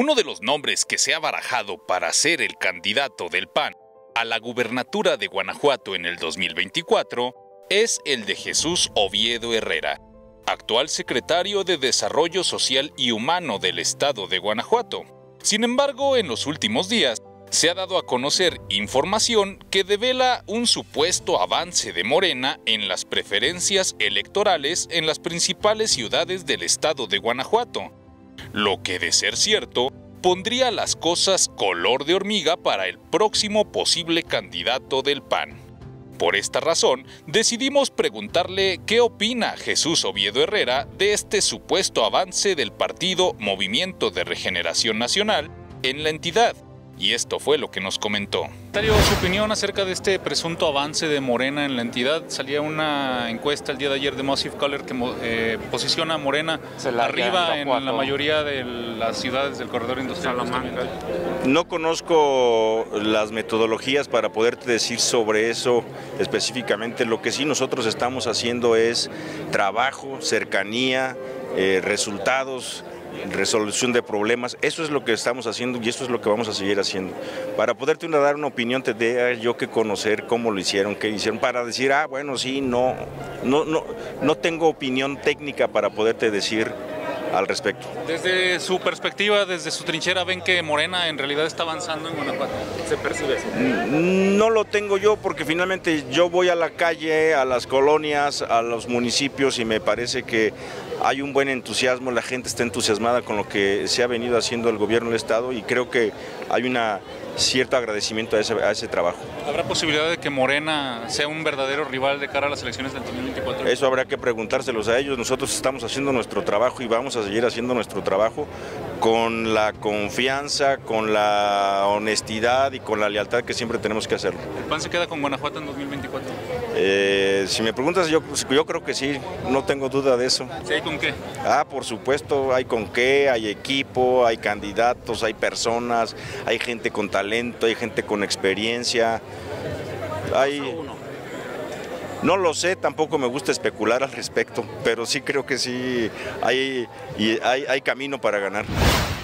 Uno de los nombres que se ha barajado para ser el candidato del PAN a la gubernatura de Guanajuato en el 2024 es el de Jesús Oviedo Herrera, actual secretario de Desarrollo Social y Humano del Estado de Guanajuato. Sin embargo, en los últimos días se ha dado a conocer información que devela un supuesto avance de Morena en las preferencias electorales en las principales ciudades del estado de Guanajuato, lo que de ser cierto pondría las cosas color de hormiga para el próximo posible candidato del PAN. Por esta razón, decidimos preguntarle qué opina Jesús Oviedo Herrera de este supuesto avance del partido Movimiento de Regeneración Nacional en la entidad y esto fue lo que nos comentó. Su opinión acerca de este presunto avance de Morena en la entidad. Salía una encuesta el día de ayer de Massive Color que eh, posiciona a Morena arriba en la mayoría de las ciudades del corredor industrial. No conozco las metodologías para poderte decir sobre eso específicamente. Lo que sí nosotros estamos haciendo es trabajo, cercanía, eh, resultados resolución de problemas. Eso es lo que estamos haciendo y eso es lo que vamos a seguir haciendo. Para poderte dar una opinión, te dé yo que conocer cómo lo hicieron, qué hicieron, para decir, ah, bueno, sí, no, no, no, no tengo opinión técnica para poderte decir al respecto. Desde su perspectiva, desde su trinchera, ¿ven que Morena en realidad está avanzando en Guanajuato? ¿Se percibe eso? No lo tengo yo porque finalmente yo voy a la calle, a las colonias, a los municipios y me parece que hay un buen entusiasmo, la gente está entusiasmada con lo que se ha venido haciendo el gobierno del Estado y creo que hay una cierto agradecimiento a ese, a ese, trabajo. ¿Habrá posibilidad de que Morena sea un verdadero rival de cara a las elecciones del 2024? Eso habrá que preguntárselos a ellos. Nosotros estamos haciendo nuestro trabajo y vamos a seguir haciendo nuestro trabajo con la confianza, con la honestidad y con la lealtad que siempre tenemos que hacerlo. ¿El PAN se queda con Guanajuato en 2024? Eh, si me preguntas, yo, yo creo que sí, no tengo duda de eso. ¿Sí hay con qué? Ah, por supuesto, hay con qué, hay equipo, hay candidatos, hay personas, hay gente con talento, hay gente con experiencia. Hay... No lo sé, tampoco me gusta especular al respecto, pero sí creo que sí hay, hay, hay camino para ganar.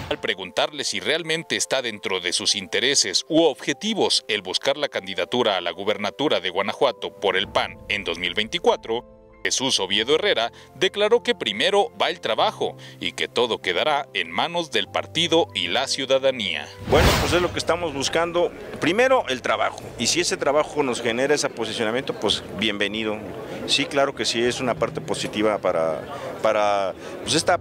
Al preguntarle si realmente está dentro de sus intereses u objetivos el buscar la candidatura a la gubernatura de Guanajuato por el PAN en 2024, Jesús Oviedo Herrera declaró que primero va el trabajo y que todo quedará en manos del partido y la ciudadanía. Bueno, pues es lo que estamos buscando. Primero el trabajo y si ese trabajo nos genera ese posicionamiento, pues bienvenido. Sí, claro que sí, es una parte positiva para, para pues esta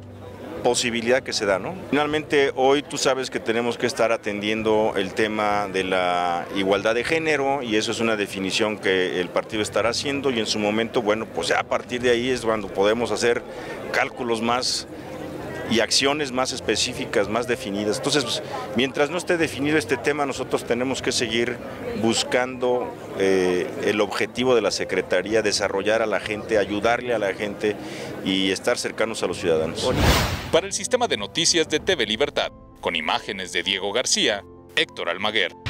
posibilidad que se da, ¿no? Finalmente, hoy tú sabes que tenemos que estar atendiendo el tema de la igualdad de género y eso es una definición que el partido estará haciendo y en su momento, bueno, pues a partir de ahí es cuando podemos hacer cálculos más y acciones más específicas, más definidas. Entonces, pues, mientras no esté definido este tema, nosotros tenemos que seguir buscando eh, el objetivo de la Secretaría, desarrollar a la gente, ayudarle a la gente y estar cercanos a los ciudadanos. Para el sistema de noticias de TV Libertad, con imágenes de Diego García, Héctor Almaguer.